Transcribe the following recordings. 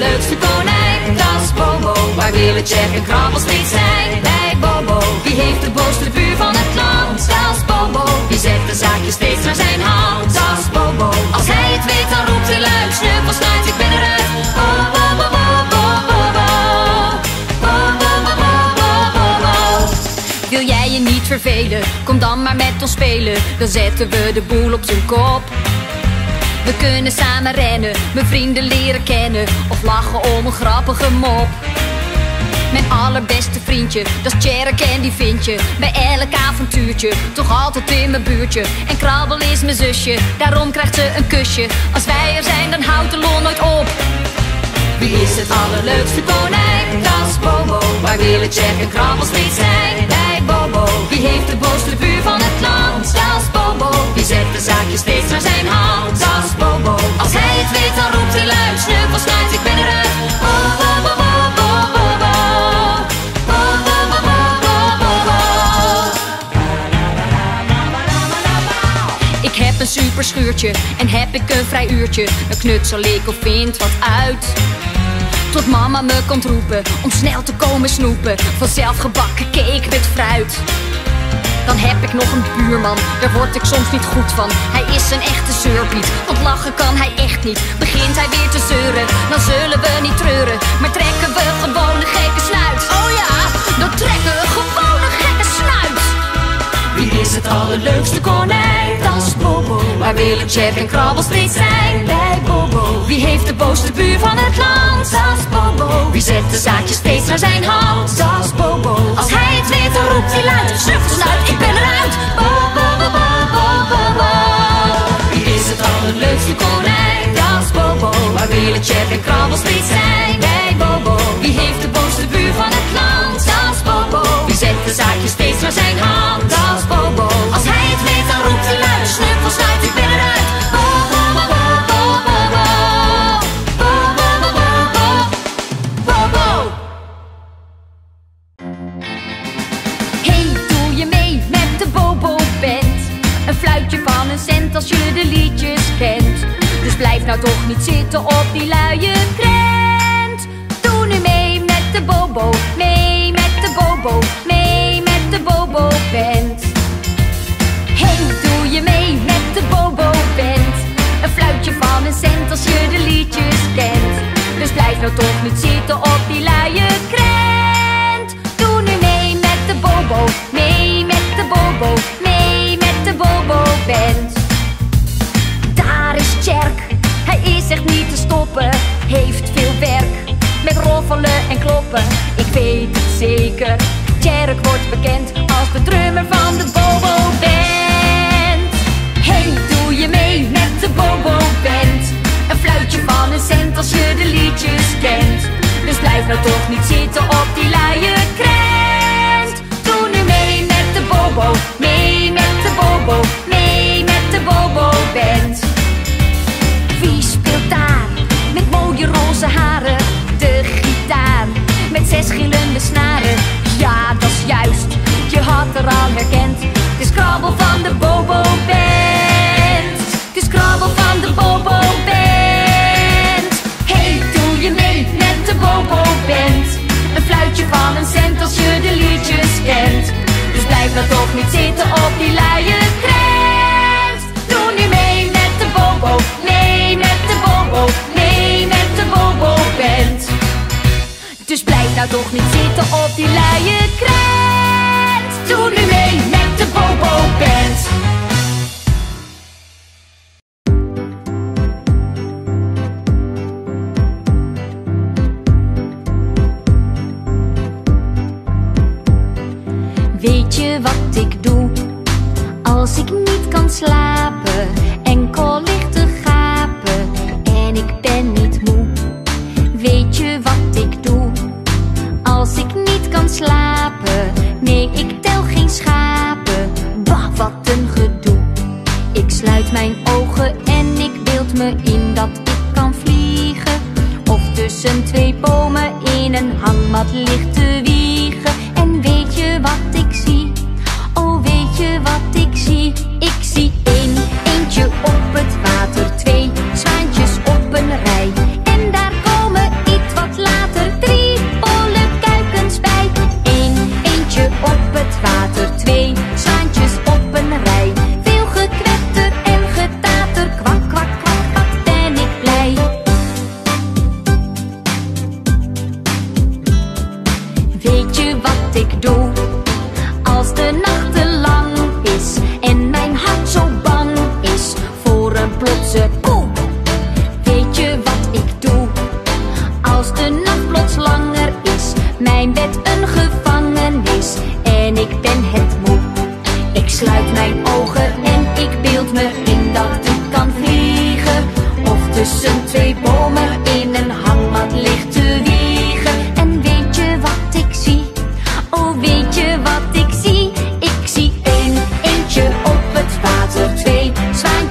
allerleukste konijn. Dat is Bobo, waar willen Jack en Krabbel steeds zijn. Bij Bobo, wie heeft de boosste buur van het land? Dat Bobo, wie zet de zaakjes steeds naar zijn hand? Dat Bobo, als hij het weet dan roept hij luid. Snuffel, snuit, ik ben eruit. Bobo, Bobo, Bobo, Bobo, Bobo, Bobo. Wil jij je niet vervelen? Kom dan maar met ons spelen. Dan zetten we de boel op zijn kop. We kunnen samen rennen, mijn vrienden leren kennen Of lachen om een grappige mop Mijn allerbeste vriendje, dat is en die vind je Bij elk avontuurtje, toch altijd in mijn buurtje En Krabbel is mijn zusje, daarom krijgt ze een kusje Als wij er zijn, dan houdt de lol nooit op wie is het allerleukste konijn? Dat is Bobo. Waar willen en Krabbel steeds zijn? Bij Bobo. Wie heeft de boosste buur van het land? En heb ik een vrij uurtje. Dan knutsel ik of vind wat uit. Tot mama me komt roepen om snel te komen snoepen van zelfgebakken cake met fruit. Dan heb ik nog een buurman, daar word ik soms niet goed van. Hij is een echte zeurpiet, want lachen kan hij echt niet. Begint hij weer te zeuren, dan zullen we niet treuren. Maar trekken we gewoon een gekke snuit. Oh ja, dan trekken we gewoon is het allerleukste konijn? Dat Bobo. Waar willen Jack en Krabbel steeds zijn? Bij Bobo. Wie heeft de boosste buur van het land? Dat Bobo. Wie zet de zaakjes steeds naar zijn hand? Dat is Bobo. Als hij het weet, dan roept hij luid. Snuffel, snuit, ik ben eruit. Een fluitje van een cent als je de liedjes kent. Dus blijf nou toch niet zitten op die luie krent. Doe nu mee met de Bobo, mee met de Bobo, mee met de Bobo Band. Hey, doe je mee met de Bobo Band? Een fluitje van een cent als je de liedjes kent. Dus blijf nou toch niet zitten op die luie krent. Doe nu mee met de Bobo, heeft veel werk. Met roffelen en kloppen, ik weet het zeker. Tjerk wordt bekend als de drummer van de Bobo Band. Hey, doe je mee met de Bobo Band? Een fluitje van een cent als je de liedjes kent. Dus blijf nou toch niet zitten op die luie krent. Doe nu mee met de Bobo,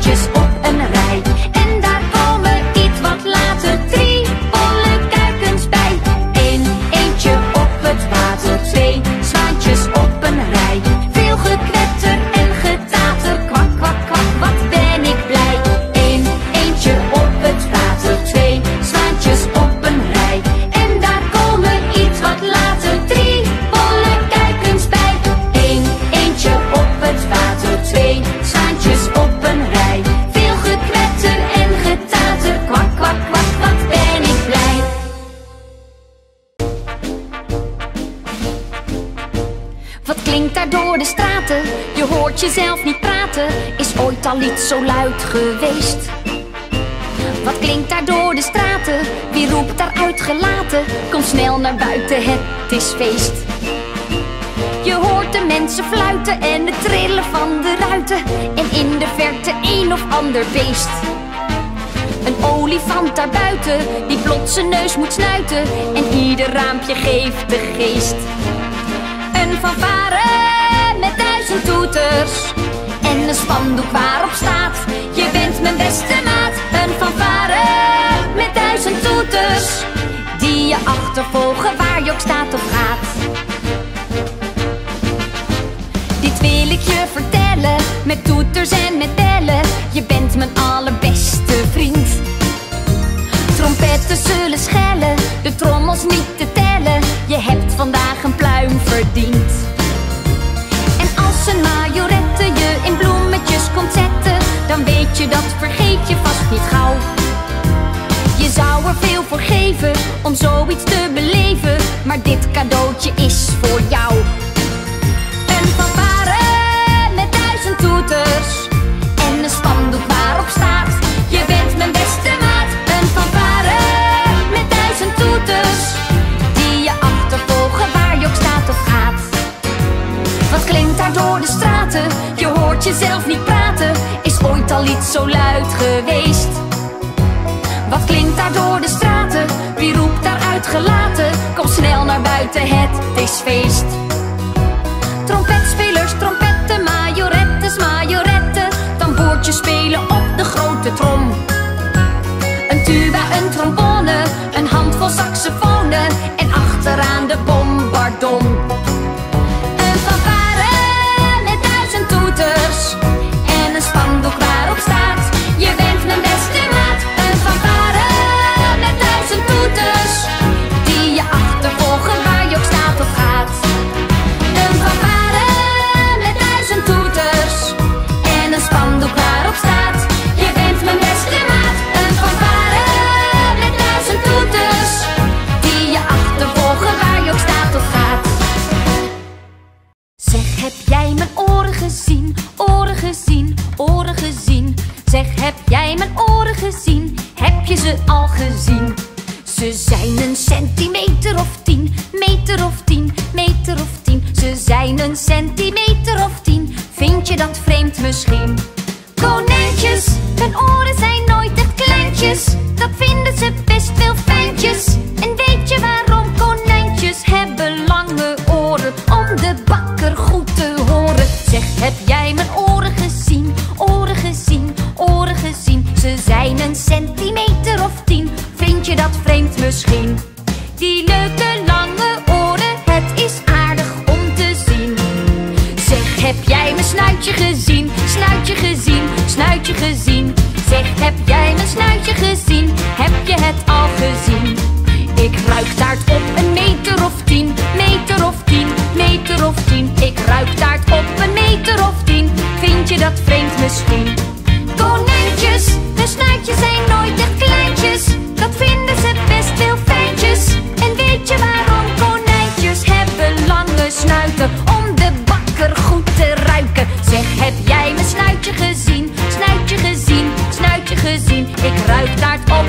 just Je hoort jezelf niet praten. Is ooit al iets zo luid geweest? Wat klinkt daar door de straten? Wie roept daar uitgelaten? Kom snel naar buiten, het is feest. Je hoort de mensen fluiten en het trillen van de ruiten. En in de verte een of ander beest. Een olifant daar buiten, die plots zijn neus moet snuiten. En ieder raampje geeft de geest. Een fanfare duizend toeters. En een spandoek waarop staat, je bent mijn beste maat. Een fanfare met duizend toeters. Die je achtervolgen waar je ook staat of gaat. Dit wil ik je vertellen, met toeters en met bellen. Je bent mijn allerbeste vriend. Trompetten zullen schellen, de trommels niet te tellen. Je hebt vandaag een pluim verdiend. Dat vergeet je vast niet gauw. Je zou er veel voor geven om zoiets te beleven, maar dit cadeautje is voor jou. Een fanfare met duizend toeters en een spandoek waarop staat: Je bent mijn beste maat. Een fanfare met duizend toeters die je achtervolgen waar je ook staat of gaat. Wat klinkt daar door de straten? Je hoort jezelf niet praten. Zo luid geweest? Wat klinkt daar door de straten? Wie roept daar uitgelaten? Kom snel naar buiten, het is feest. Mijn snuitje gezien? Heb je het al gezien? Ik ruik taart op een meter of tien, meter of tien, meter of tien. Ik ruik taart op een meter of tien. Vind je dat vreemd misschien? Ik ruik taart op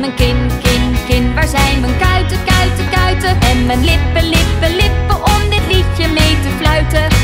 mijn kin, kin, kin? Waar zijn mijn kuiten, kuiten, kuiten? En mijn lippen, lippen, lippen om dit liedje mee te fluiten.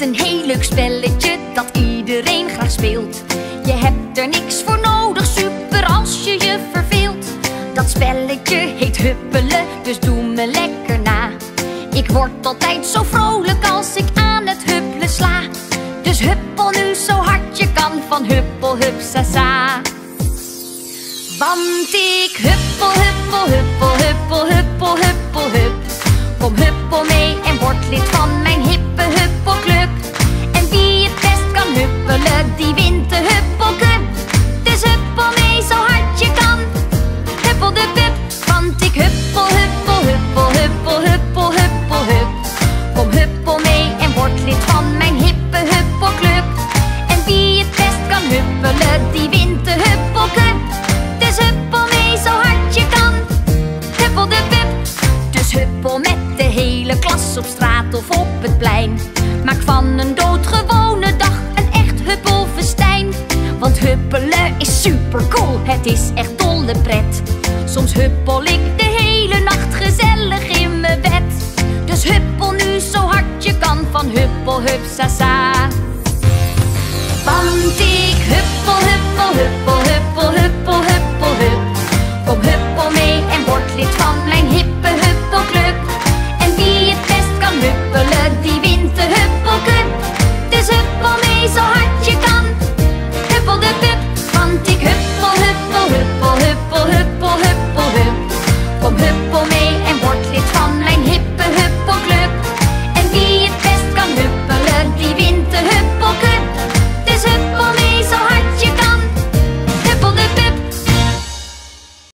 een heel leuk spelletje dat iedereen graag speelt. Je hebt er niks voor nodig, super als je je verveelt. Dat spelletje heet huppelen, dus doe me lekker na. Ik word altijd zo vrolijk als ik aan het huppelen sla. Dus huppel nu zo hard je kan van huppel hup sasa. Want ik huppel, huppel, huppel, huppel, huppel, huppel, hup. Kom huppel mee en word lid van mijn hippe huppelclub huppelen, die wint de. Dus huppel mee zo hard je kan, huppel de pup. Want ik huppel, huppel, huppel, huppel, huppel, huppel, hup. Kom huppel mee en word lid van mijn hippe huppelclub. En wie het best kan huppelen, die wint de huppelcup. Dus huppel mee zo hard je kan, huppel de pup. Dus huppel met de hele klas op straat of op het plein.